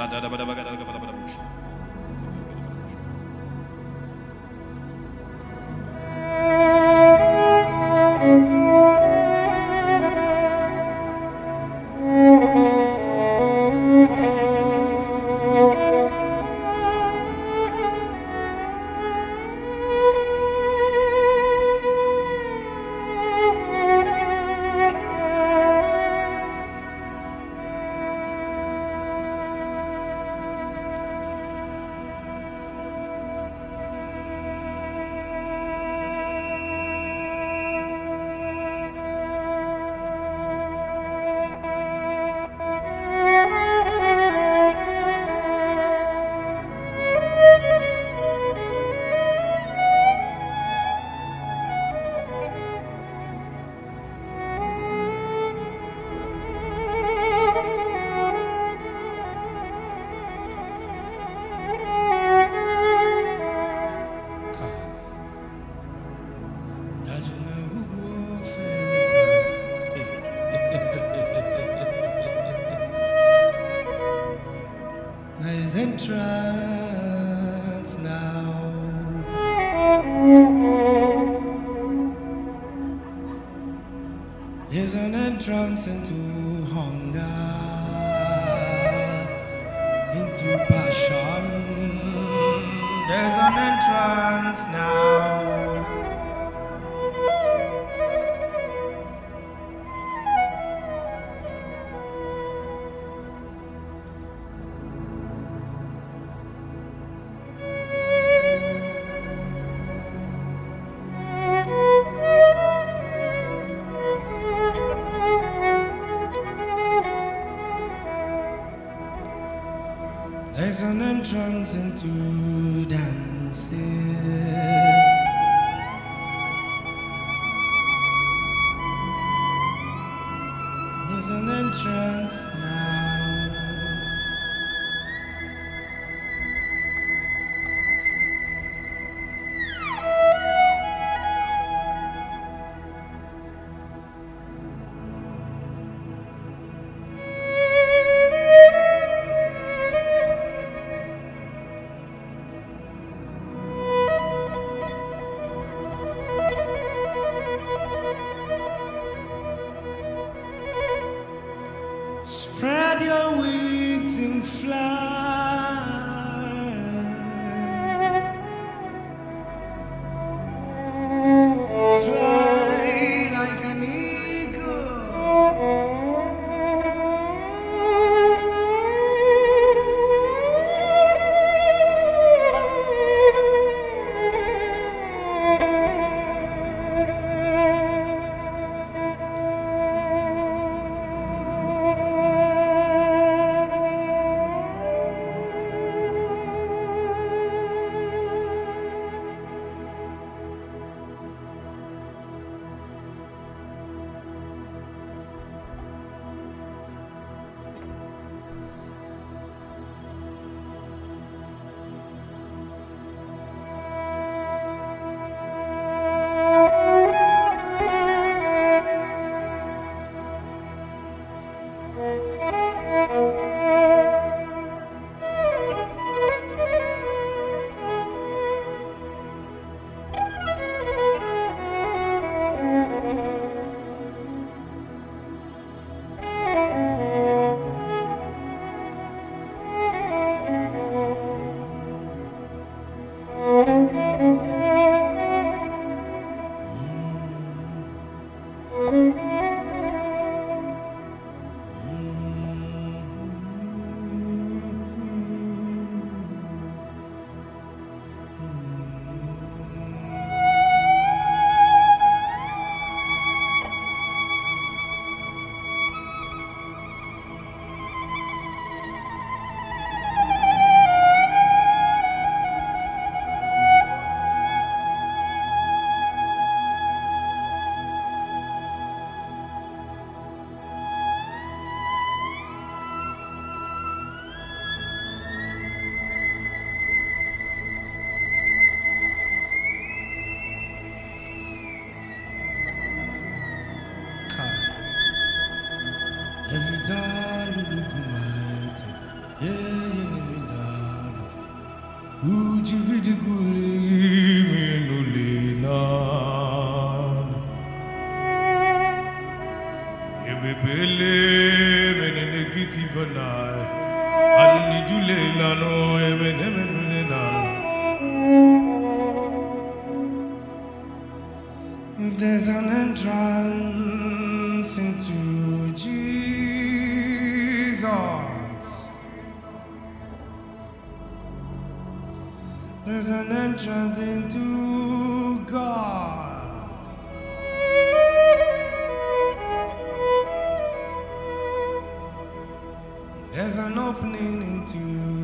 Rada da bada bagada kepada pada musuh. There's an entrance into Jesus. There's an entrance into God. There's an opening into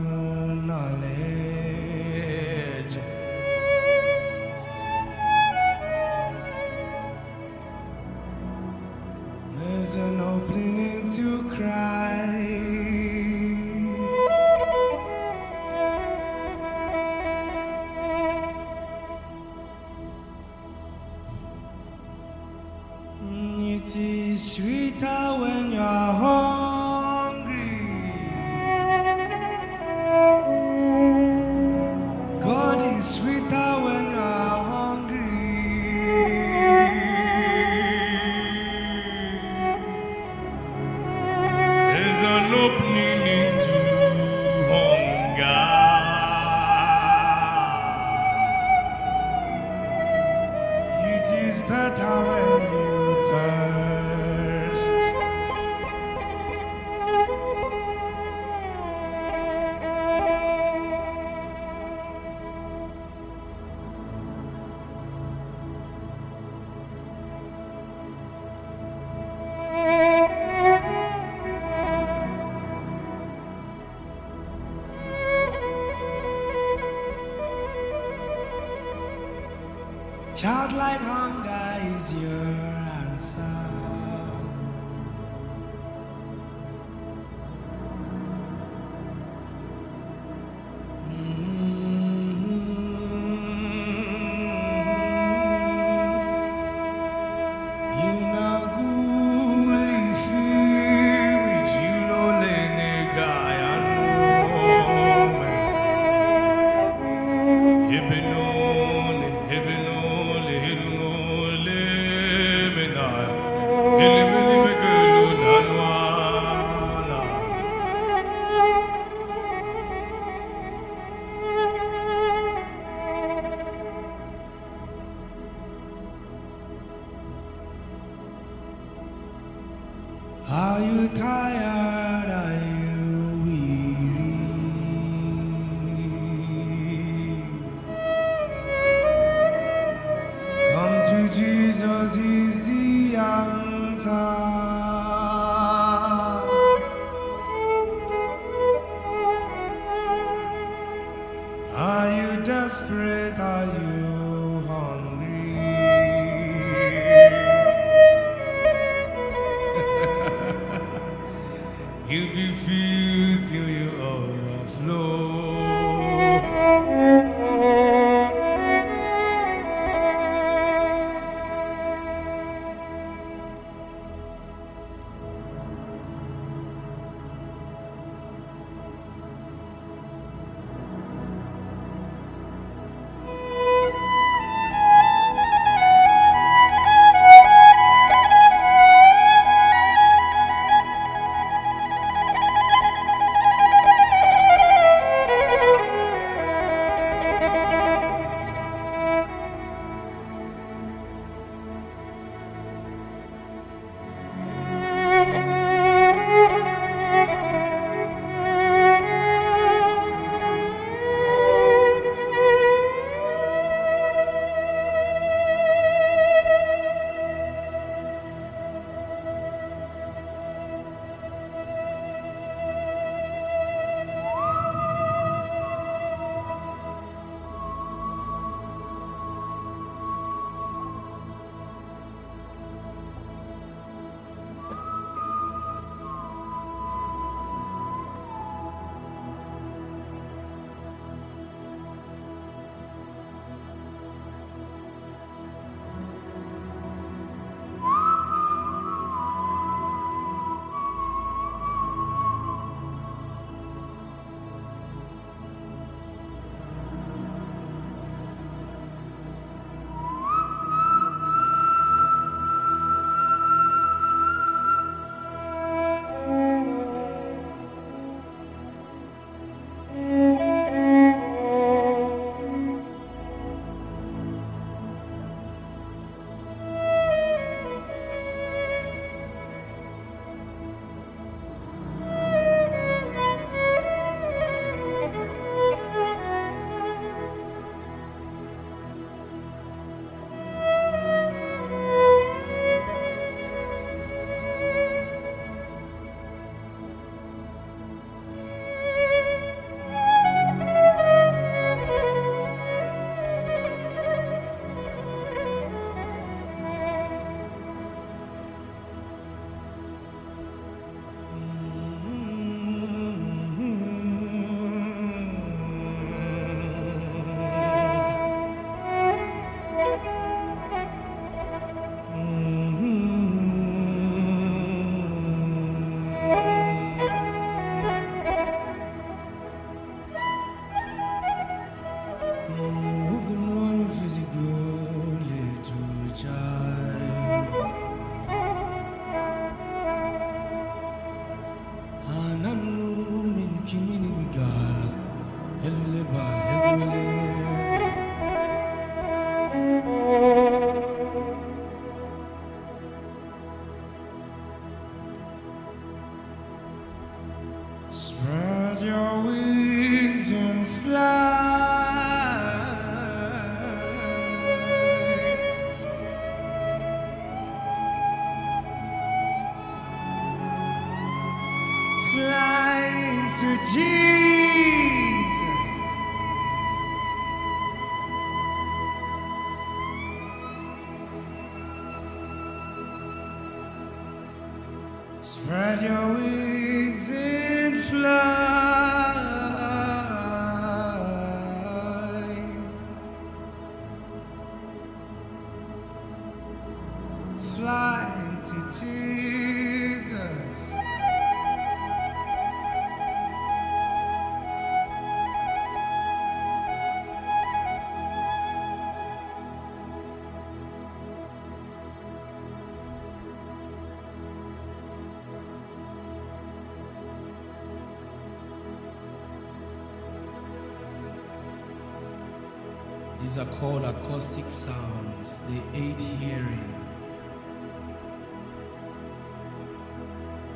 These are called acoustic sounds. They aid hearing.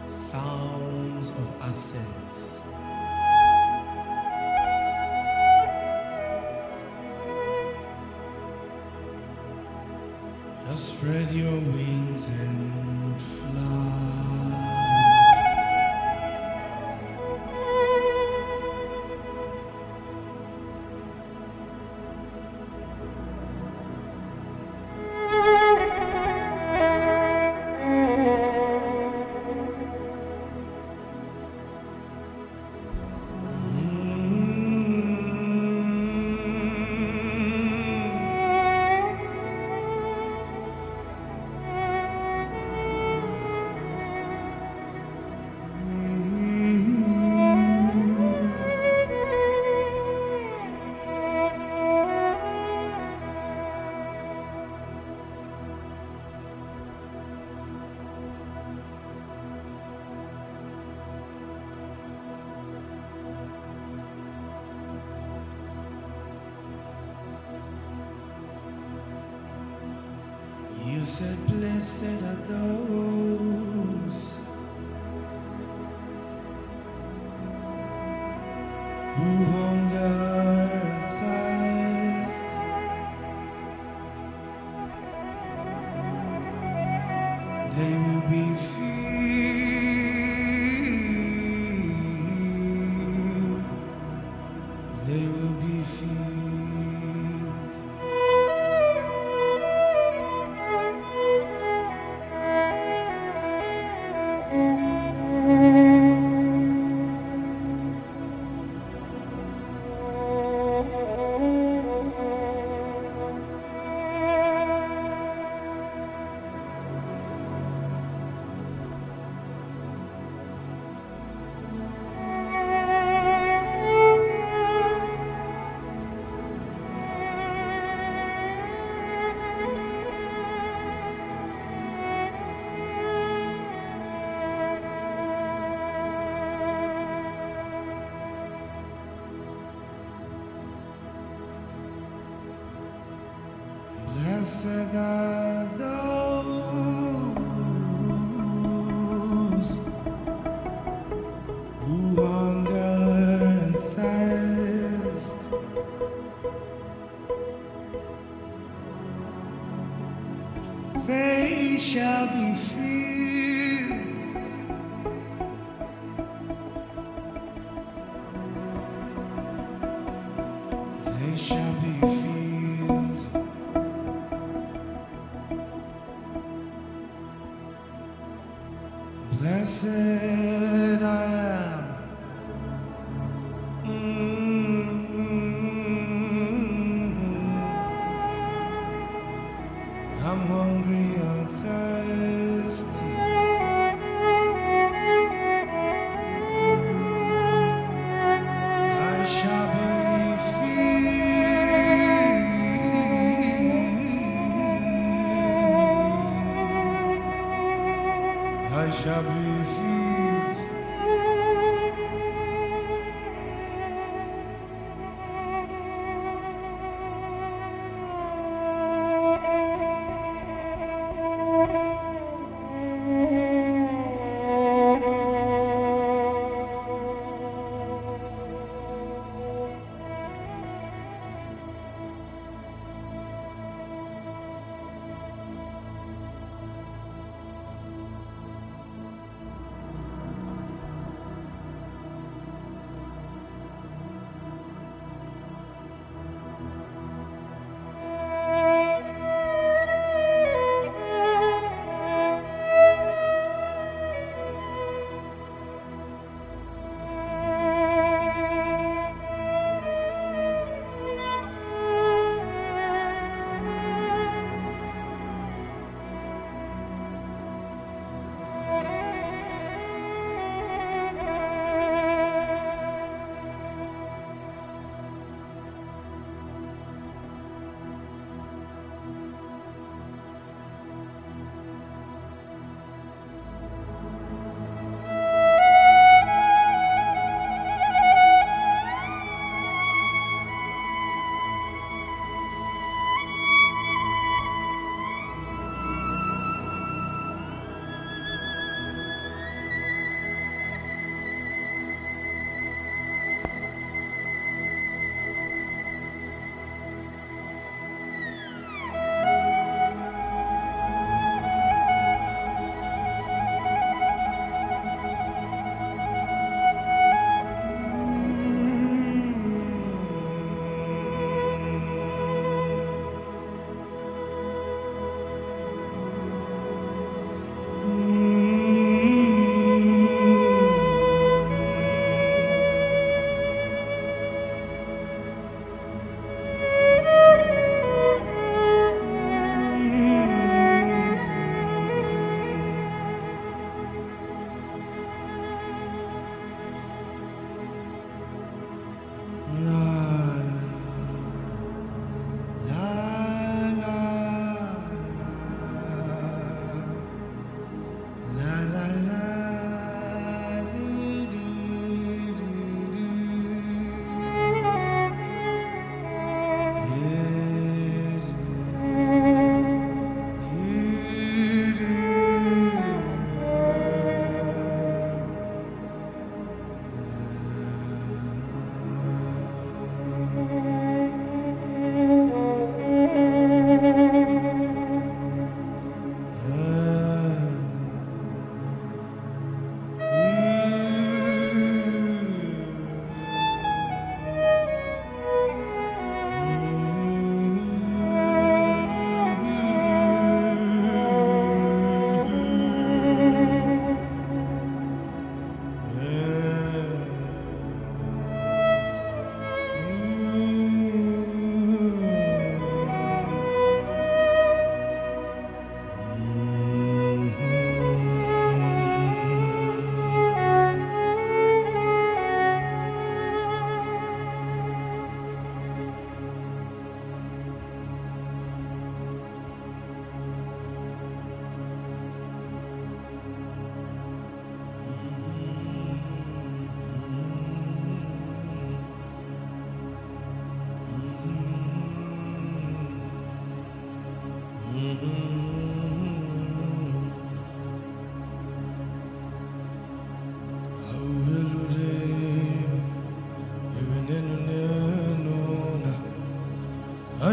Sounds of ascents. Just spread your wings and fly. you.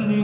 Anyị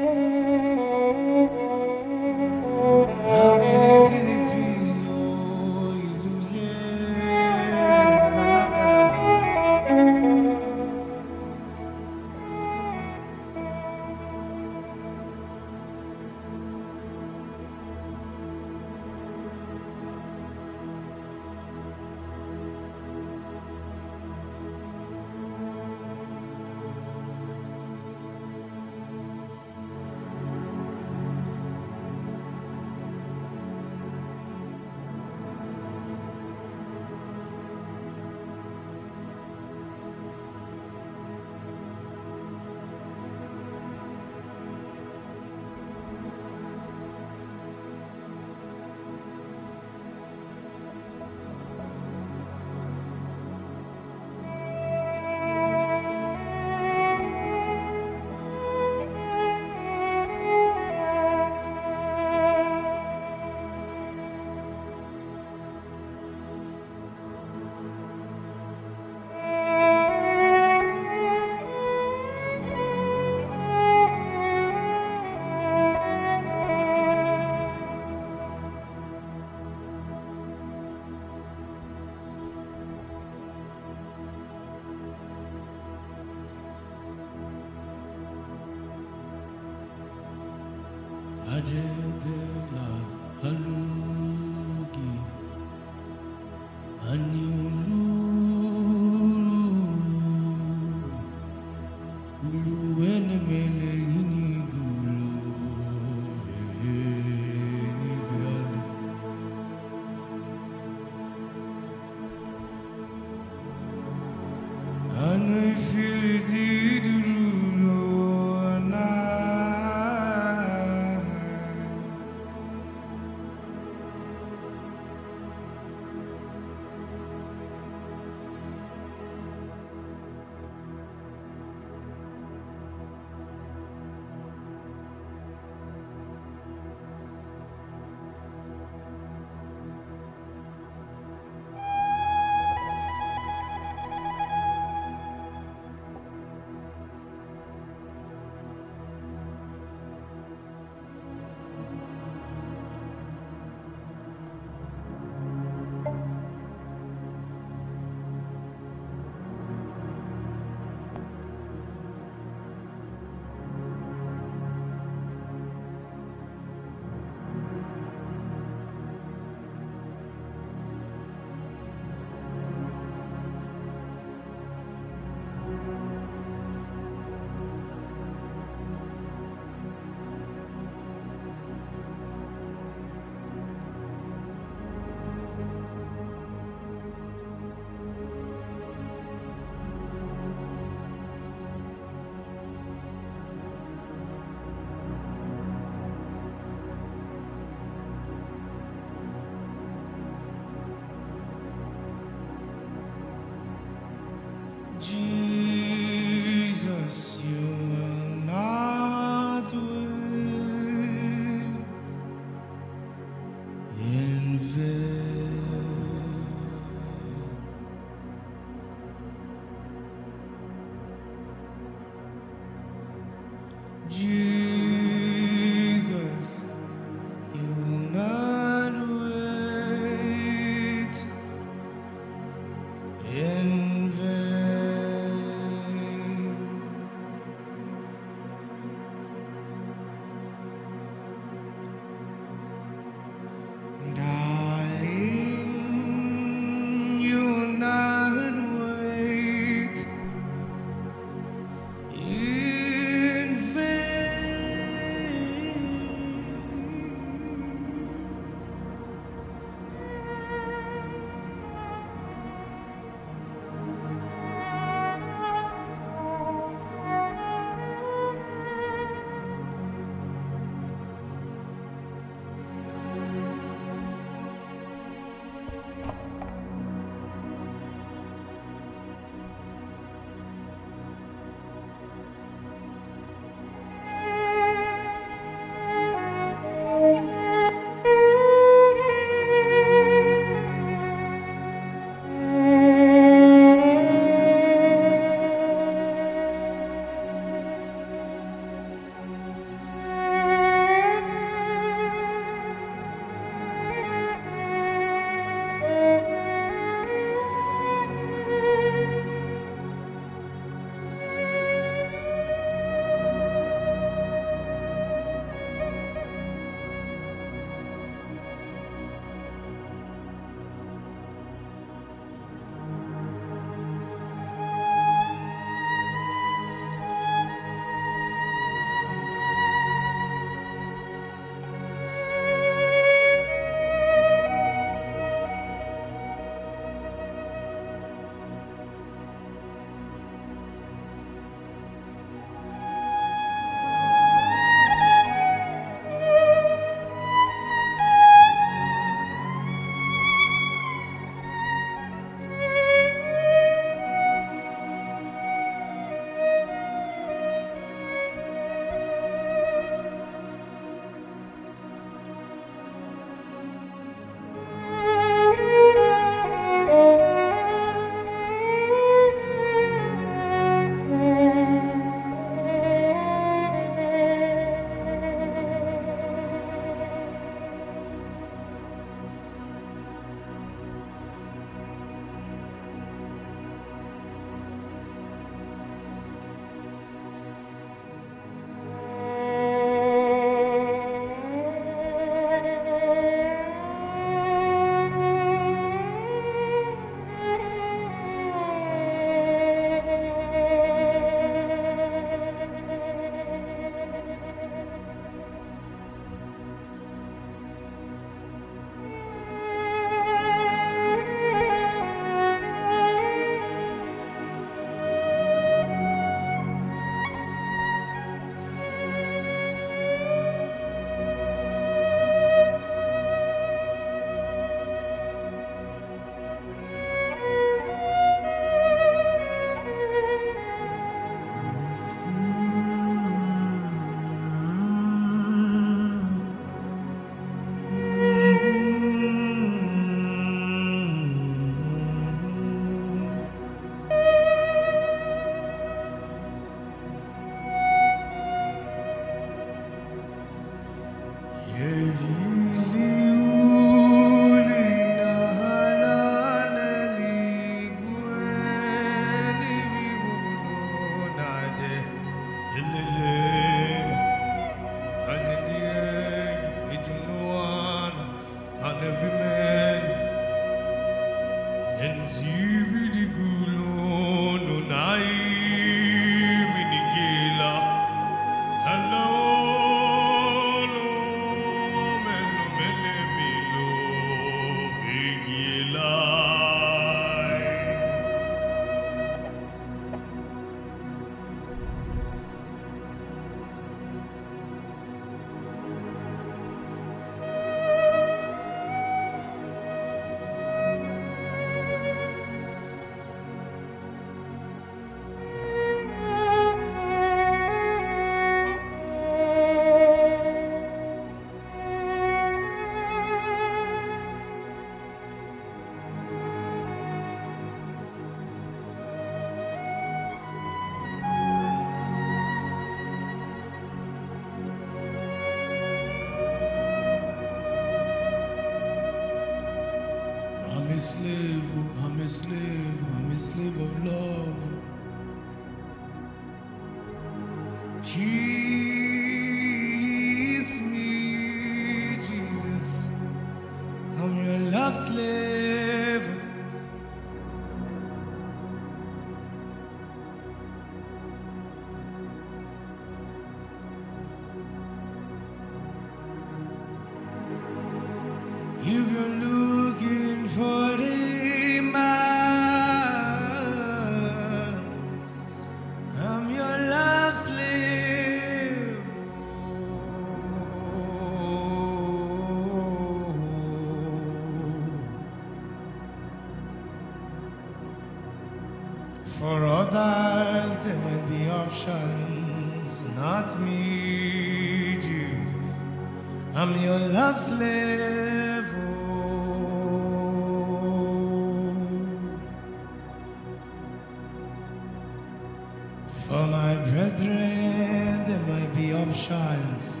For my brethren, there might be options,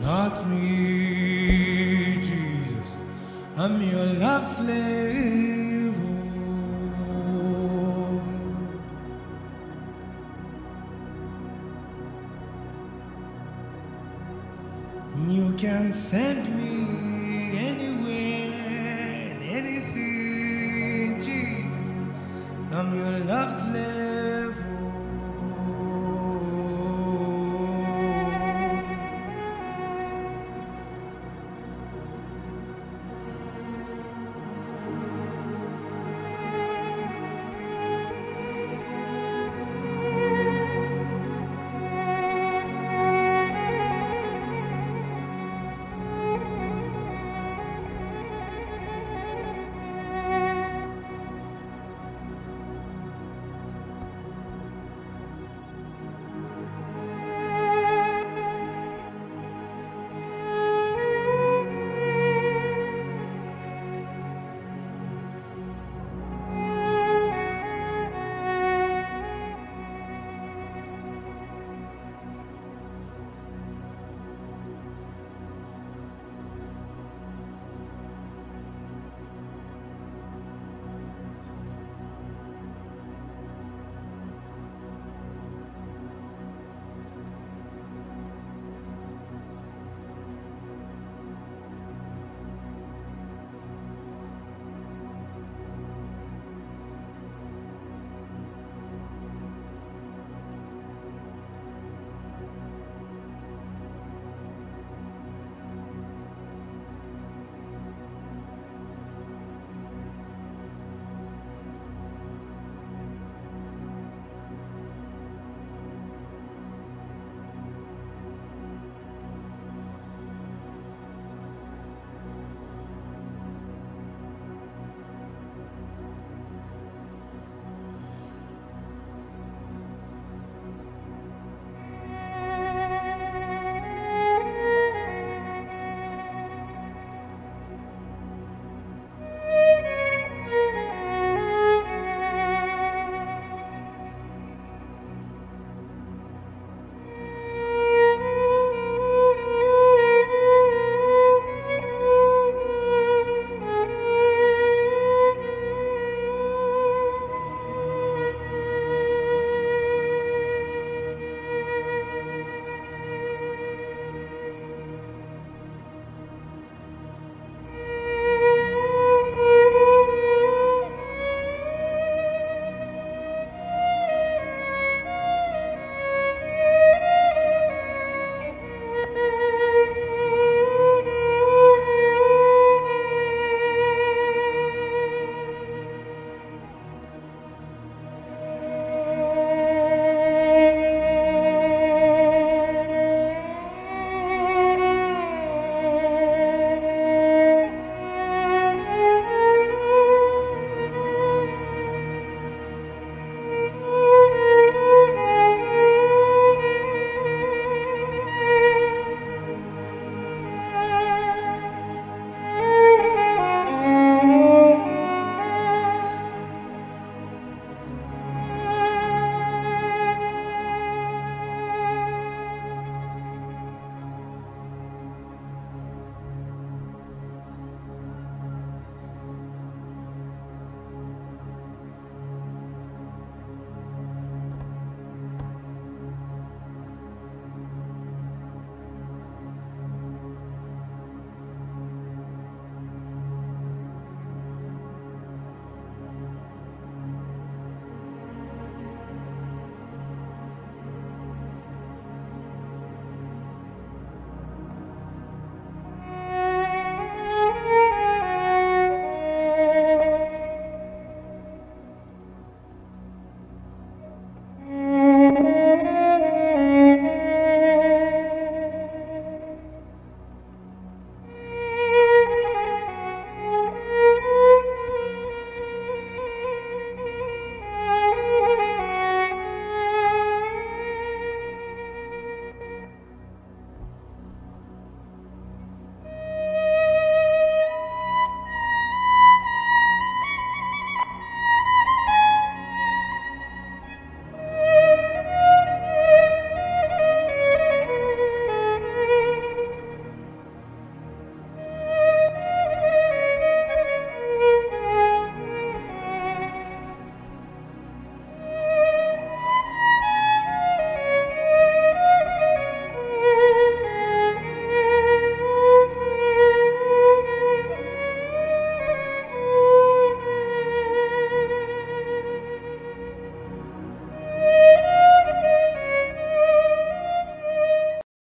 not me, Jesus. I'm your love slave. You can send me.